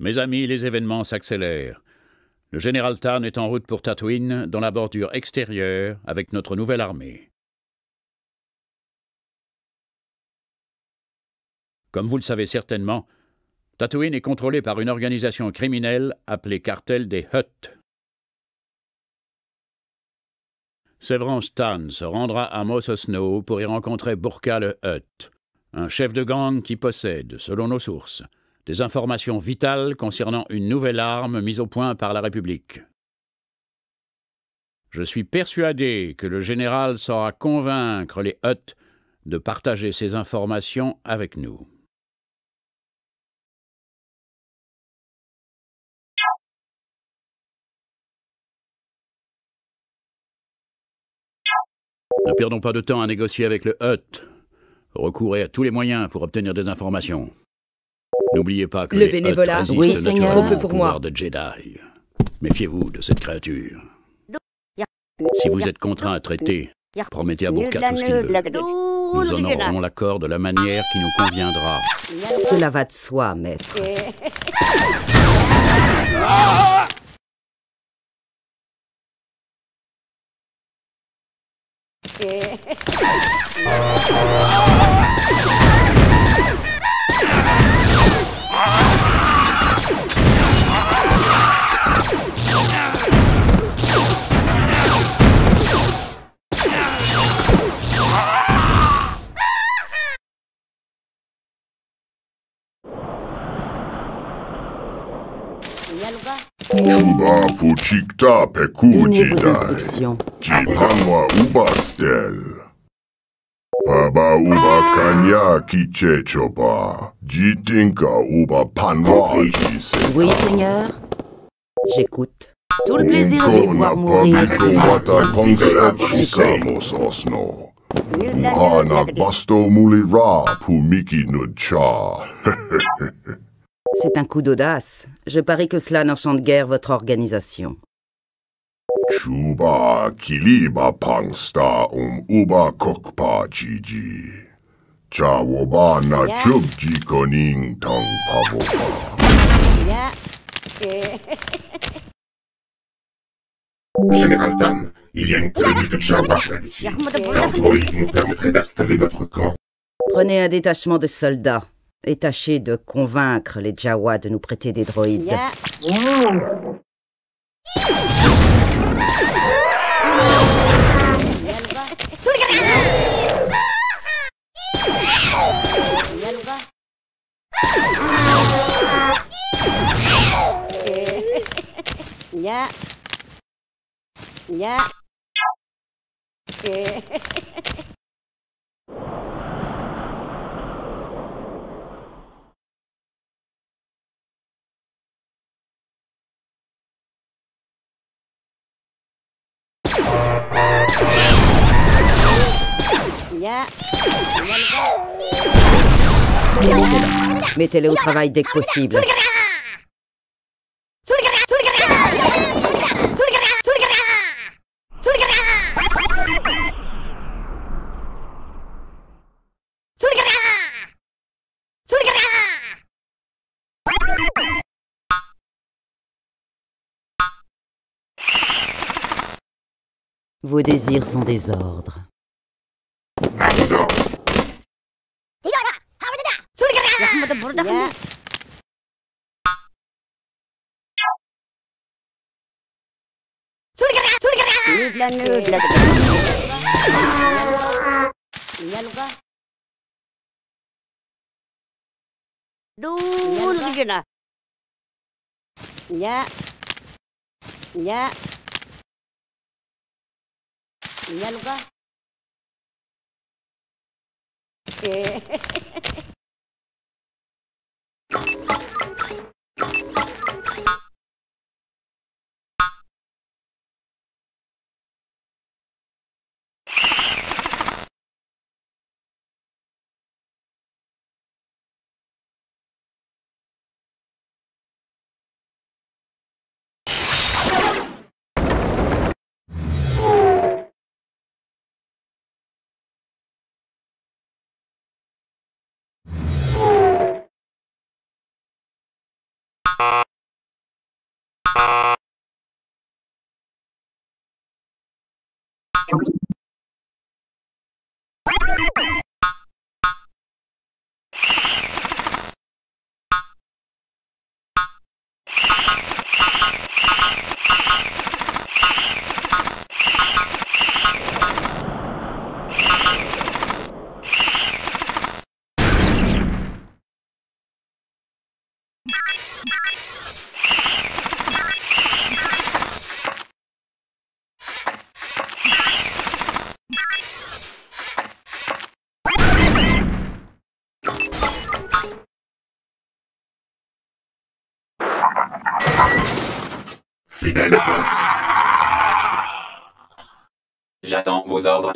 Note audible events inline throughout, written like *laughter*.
Mes amis, les événements s'accélèrent. Le général Tarn est en route pour Tatooine, dans la bordure extérieure, avec notre nouvelle armée. Comme vous le savez certainement, Tatooine est contrôlée par une organisation criminelle appelée Cartel des Hutt. Severance Tan se rendra à Mos Snow pour y rencontrer Burka le Hutt, un chef de gang qui possède, selon nos sources, des informations vitales concernant une nouvelle arme mise au point par la République. Je suis persuadé que le général saura convaincre les Hutt de partager ces informations avec nous. Ne perdons pas de temps à négocier avec le Hutt. Recourez à tous les moyens pour obtenir des informations. N'oubliez pas que Le les bénévolat, oui, naturellement Trop peu au pour pouvoir moi. de Jedi. Méfiez-vous de cette créature. Si vous êtes contraint à traiter, promettez à Burka tout ce qu'il veut. Nous honorerons l'accord de la manière qui nous conviendra. Cela va de soi, maître. *laughs* Chuba puchikta peku Donnez vos jidai. instructions. Jipanwa ubastel. Paba uba kanya kichechoba. Jitinka uba panwa. Oui, Seigneur J'écoute. Tout le plaisir de les voir mourir, basto muli ra pumiki nudcha. *laughs* C'est un coup d'audace. Je parie que cela n'enchante guère votre organisation. Chuba kiliba pangsta um uba kokpa jiji. Chawoba na chubji koning tang pavopa. Général *laughs* Tam, il y a une colonie de Jawa près d'ici. Un droïde nous permettrait d'installer notre camp. Prenez un détachement de soldats et tâchez de convaincre les Jawa de nous prêter des droïdes. Mettez-les au travail dès que possible. Vos désirs sont des ordres. Vos ordres. ada bordak ya. Sulikara, sulikara. Iya luka. Ya. Ya. Iya luka. Oke. *laughs* J'attends vos ordres.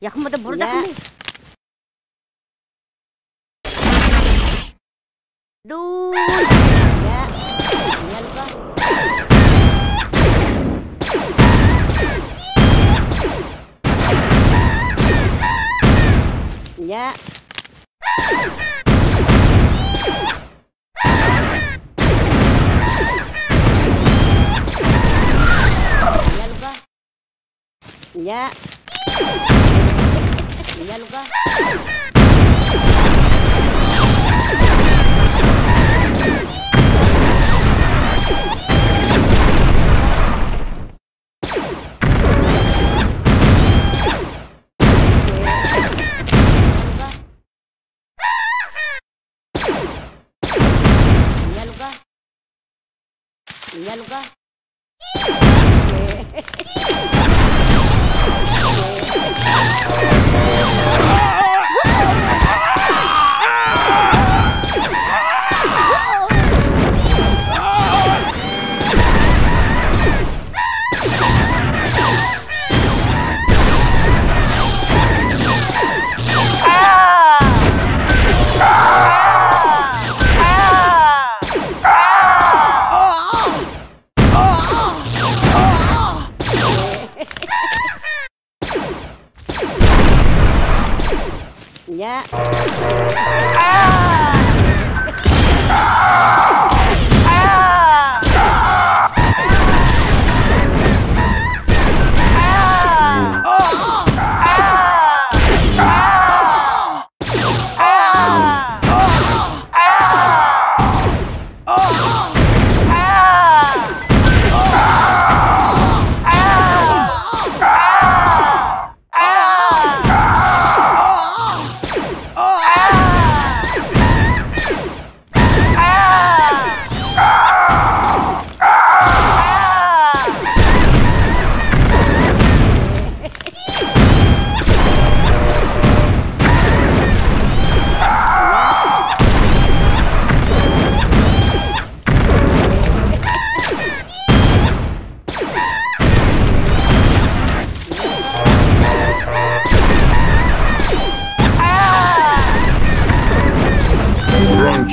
ya kamu. Ya. kamu. bak. Ya. Gel. Ya. Nagalo ka. Nagalo Yeah. Ah!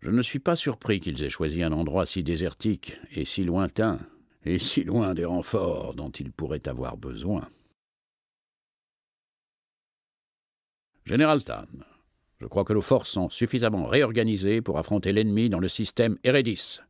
Je ne suis pas surpris qu'ils aient choisi un endroit si désertique et si lointain, et si loin des renforts dont ils pourraient avoir besoin. Général Tan, je crois que nos forces sont suffisamment réorganisées pour affronter l'ennemi dans le système Eredis.